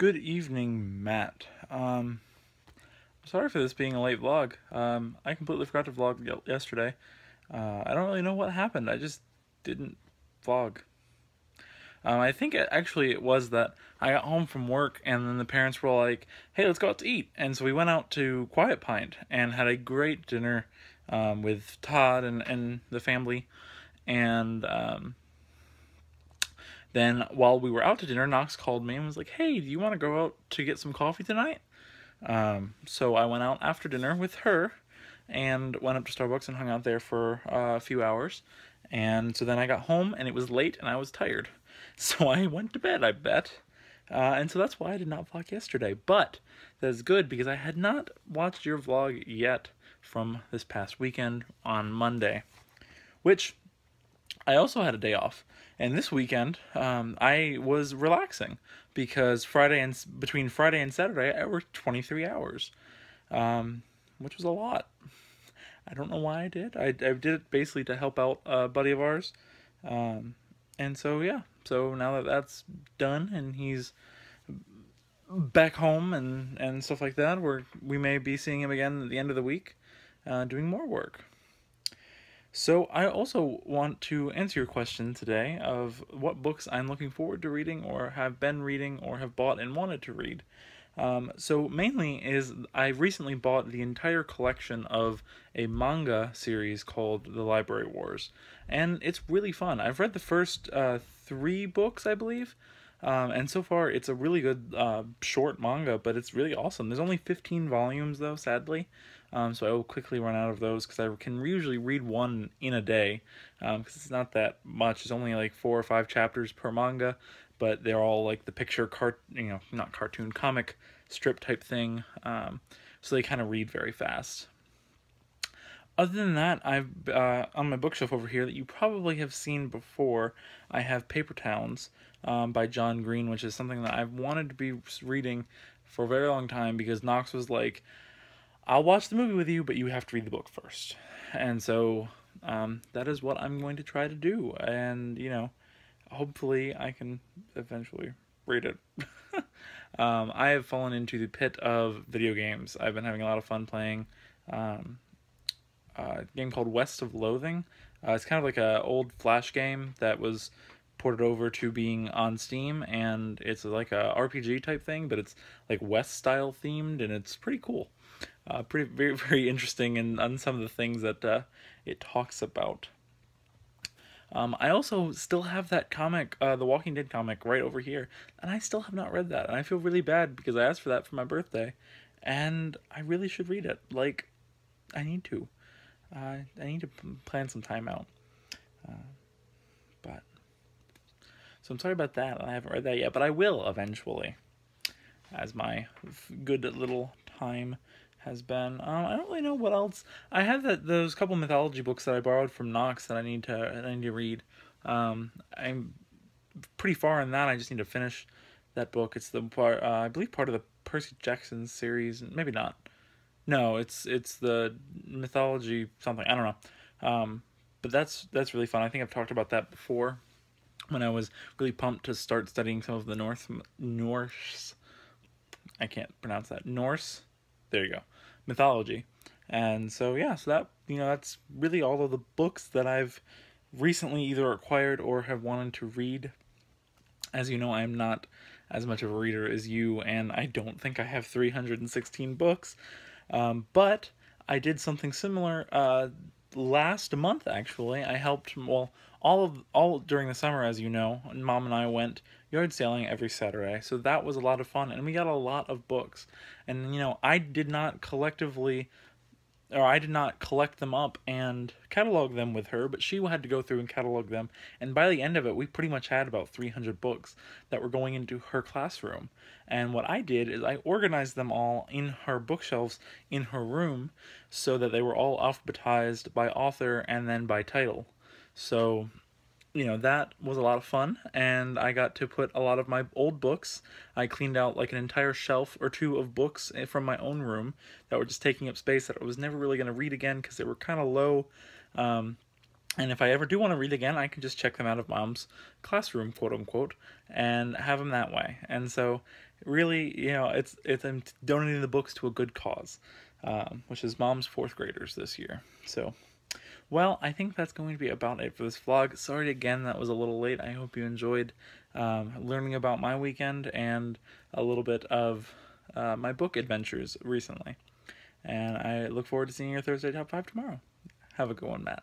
Good evening, Matt. Um, sorry for this being a late vlog. Um, I completely forgot to vlog yesterday. Uh, I don't really know what happened. I just didn't vlog. Um, I think it, actually it was that I got home from work and then the parents were like, hey, let's go out to eat. And so we went out to Quiet Pint and had a great dinner um, with Todd and, and the family. And um, then while we were out to dinner, Knox called me and was like, hey, do you want to go out to get some coffee tonight? Um, so I went out after dinner with her and went up to Starbucks and hung out there for uh, a few hours. And so then I got home and it was late and I was tired. So I went to bed, I bet. Uh, and so that's why I did not vlog yesterday. But that is good because I had not watched your vlog yet from this past weekend on Monday, which I also had a day off. And this weekend, um, I was relaxing because Friday and between Friday and Saturday, I worked 23 hours, um, which was a lot. I don't know why I did. I, I did it basically to help out a buddy of ours. Um, and so, yeah. So now that that's done and he's back home and, and stuff like that, we're, we may be seeing him again at the end of the week uh, doing more work. So I also want to answer your question today of what books I'm looking forward to reading or have been reading or have bought and wanted to read. Um, so mainly is I recently bought the entire collection of a manga series called The Library Wars, and it's really fun. I've read the first uh, three books, I believe, um, and so far it's a really good uh, short manga, but it's really awesome. There's only 15 volumes though, sadly, um, so I will quickly run out of those because I can usually read one in a day because um, it's not that much. It's only like four or five chapters per manga, but they're all like the picture cart, you know, not cartoon, comic strip type thing. Um, so they kind of read very fast. Other than that, I've uh, on my bookshelf over here that you probably have seen before. I have Paper Towns um, by John Green, which is something that I've wanted to be reading for a very long time because Knox was like, I'll watch the movie with you, but you have to read the book first. And so um, that is what I'm going to try to do. And, you know, hopefully I can eventually read it. um, I have fallen into the pit of video games. I've been having a lot of fun playing um, a game called West of Loathing. Uh, it's kind of like an old Flash game that was ported over to being on Steam, and it's like a RPG type thing, but it's like West style themed, and it's pretty cool uh, pretty very very interesting and on some of the things that uh, it talks about. Um, I also still have that comic, uh, the Walking Dead comic, right over here, and I still have not read that, and I feel really bad because I asked for that for my birthday, and I really should read it. Like, I need to. Uh, I need to plan some time out. Uh, but so I'm sorry about that. I haven't read that yet, but I will eventually, as my good little time has been. Um, I don't really know what else. I have that those couple mythology books that I borrowed from Knox that I need to I need to read. Um, I'm pretty far in that. I just need to finish that book. It's the part uh, I believe part of the Percy Jackson series. Maybe not. No, it's it's the mythology something. I don't know. Um, but that's that's really fun. I think I've talked about that before when I was really pumped to start studying some of the North Norse. I can't pronounce that Norse there you go, mythology. And so yeah, so that you know that's really all of the books that I've recently either acquired or have wanted to read. As you know, I'm not as much of a reader as you, and I don't think I have 316 books. Um, but I did something similar uh, last month. Actually, I helped well all of all during the summer, as you know. Mom and I went yard sailing every Saturday, so that was a lot of fun, and we got a lot of books. And you know, I did not collectively, or I did not collect them up and catalog them with her, but she had to go through and catalog them. And by the end of it, we pretty much had about 300 books that were going into her classroom. And what I did is I organized them all in her bookshelves in her room so that they were all alphabetized by author and then by title. So, you know, that was a lot of fun, and I got to put a lot of my old books. I cleaned out like an entire shelf or two of books eh, from my own room that were just taking up space that I was never really going to read again because they were kind of low. Um, and if I ever do want to read again, I can just check them out of mom's classroom, quote unquote, and have them that way. And so, really, you know, it's it's I'm donating the books to a good cause, um, which is mom's fourth graders this year. So, well, I think that's going to be about it for this vlog. Sorry again that was a little late. I hope you enjoyed um, learning about my weekend and a little bit of uh, my book adventures recently. And I look forward to seeing your Thursday Top 5 tomorrow. Have a good one, Matt.